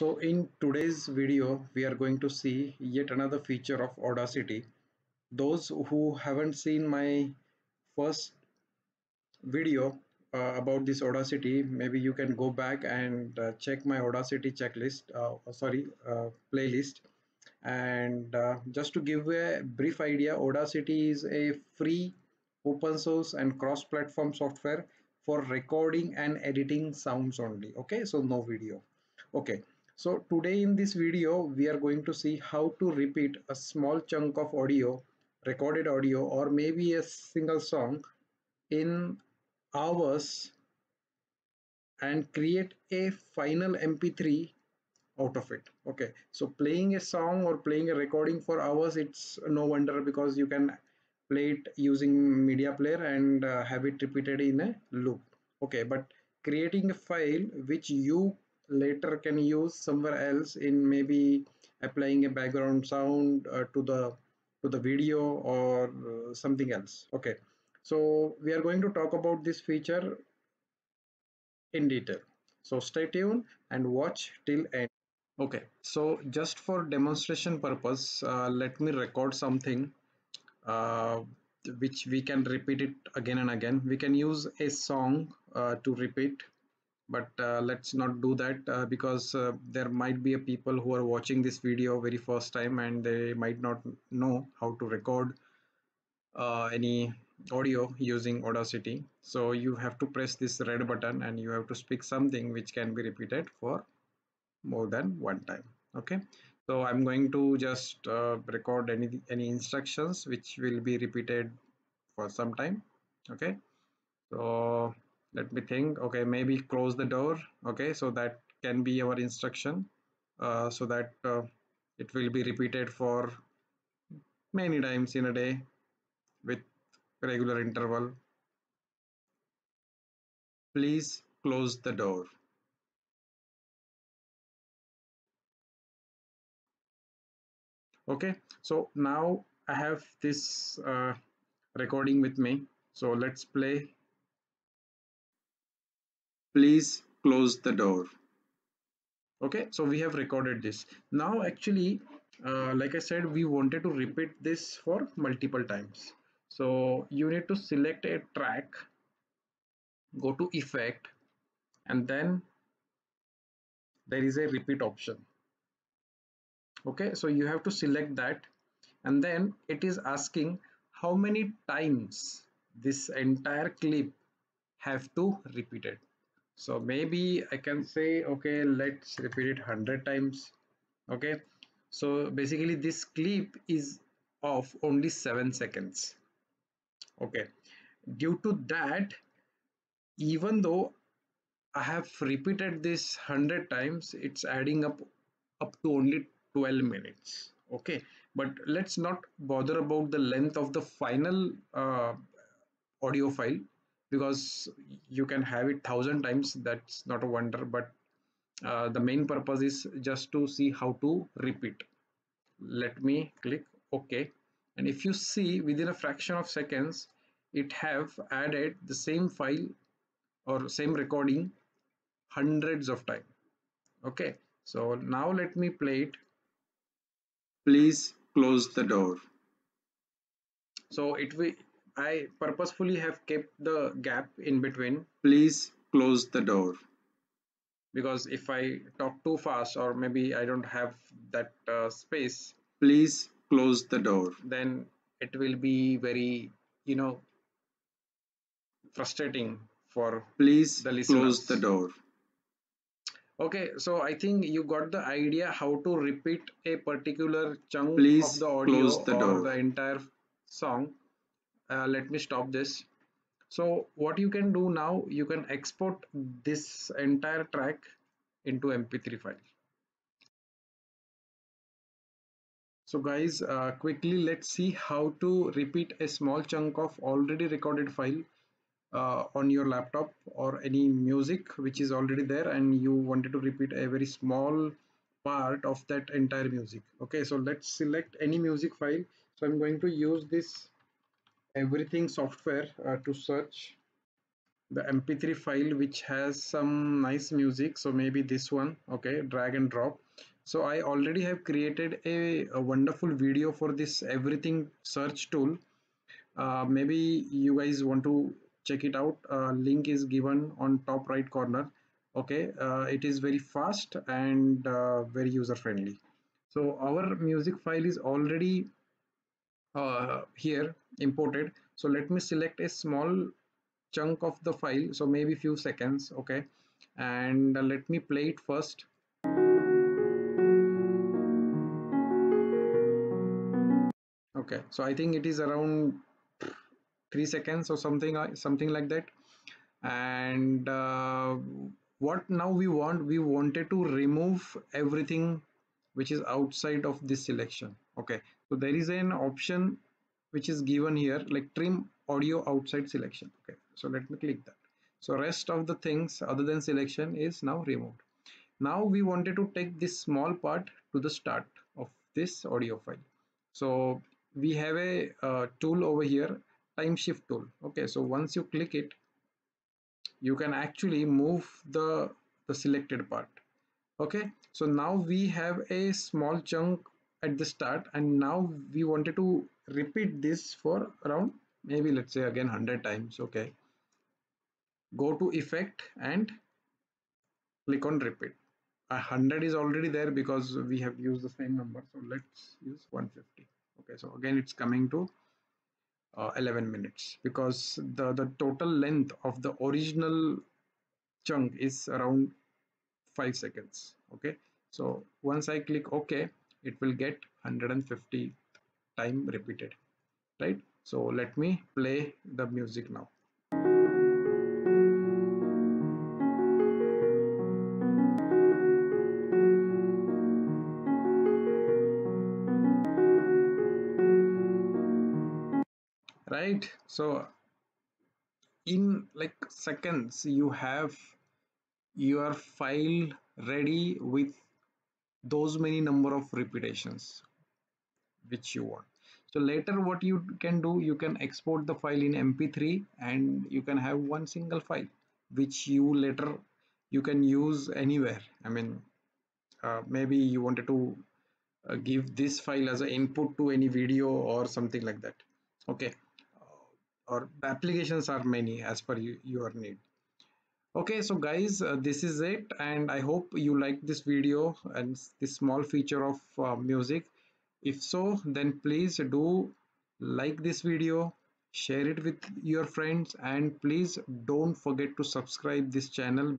So in today's video, we are going to see yet another feature of Audacity. Those who haven't seen my first video uh, about this Audacity, maybe you can go back and uh, check my Audacity checklist, uh, sorry, uh, playlist. And uh, just to give a brief idea, Audacity is a free open source and cross-platform software for recording and editing sounds only. Okay, so no video. Okay, so today in this video, we are going to see how to repeat a small chunk of audio, recorded audio, or maybe a single song in hours and create a final mp3 out of it. Okay. So playing a song or playing a recording for hours it's no wonder because you can play it using media player and uh, have it repeated in a loop. Okay. But creating a file which you later can use somewhere else in maybe applying a background sound uh, to the to the video or uh, something else. Okay. So we are going to talk about this feature in detail. So stay tuned and watch till end. Okay. So just for demonstration purpose uh, let me record something uh, which we can repeat it again and again. We can use a song uh, to repeat but uh, let's not do that uh, because uh, there might be a people who are watching this video very first time and they might not know how to record uh, any audio using audacity. So you have to press this red button and you have to speak something which can be repeated for more than one time. Okay? So i'm going to just uh, record any any instructions which will be repeated for some time. Okay? So let me think. Okay maybe close the door. Okay so that can be our instruction. Uh, so that uh, it will be repeated for many times in a day with regular interval. Please close the door. Okay so now i have this uh, recording with me. So let's play please close the door. Okay so we have recorded this. Now actually uh, like i said we wanted to repeat this for multiple times. So you need to select a track go to effect and then there is a repeat option. Okay so you have to select that and then it is asking how many times this entire clip have to repeat it so maybe i can say okay let's repeat it 100 times. Okay? So basically this clip is of only 7 seconds. Okay? Due to that even though i have repeated this 100 times it's adding up up to only 12 minutes. Okay? But let's not bother about the length of the final uh, audio file because you can have it thousand times that's not a wonder but uh, the main purpose is just to see how to repeat. Let me click ok. And if you see within a fraction of seconds it have added the same file or same recording hundreds of time. Okay so now let me play it. Please close the door. So it will I purposefully have kept the gap in between. Please close the door. Because if I talk too fast or maybe I don't have that uh, space, please close the door. Then it will be very, you know, frustrating for please the listeners. close the door. Okay, so I think you got the idea how to repeat a particular chunk please of the audio close the door. or the entire song uh, let me stop this. So what you can do now you can export this entire track into mp3 file. So guys uh, quickly let's see how to repeat a small chunk of already recorded file uh, on your laptop or any music which is already there and you wanted to repeat a very small part of that entire music. Okay so let's select any music file. So i'm going to use this everything software uh, to search the mp3 file which has some nice music. So maybe this one okay drag and drop. So i already have created a, a wonderful video for this everything search tool. Uh, maybe you guys want to check it out. Uh, link is given on top right corner okay? Uh, it is very fast and uh, very user friendly. So our music file is already uh, here imported. So let me select a small chunk of the file. So maybe few seconds okay? And uh, let me play it first. Okay. So i think it is around three seconds or something something like that. And uh, what now we want we wanted to remove everything which is outside of this selection okay so there is an option which is given here like trim audio outside selection. Okay so let me click that. So rest of the things other than selection is now removed. Now we wanted to take this small part to the start of this audio file. So we have a uh, tool over here time shift tool. Okay so once you click it you can actually move the the selected part. Okay so now we have a small chunk at the start and now we wanted to repeat this for around maybe let's say again 100 times okay? Go to effect and click on repeat. A 100 is already there because we have used the same number so let's use 150 okay? So again it's coming to uh, 11 minutes because the the total length of the original chunk is around 5 seconds okay? So once i click ok it will get 150 time repeated right? So let me play the music now. Right? So in like seconds you have your file ready with those many number of repetitions which you want. So later what you can do you can export the file in mp3 and you can have one single file which you later you can use anywhere. I mean uh, maybe you wanted to uh, give this file as an input to any video or something like that. Okay. Or applications are many as per you, your need okay so guys uh, this is it and i hope you like this video and this small feature of uh, music. If so then please do like this video share it with your friends and please don't forget to subscribe this channel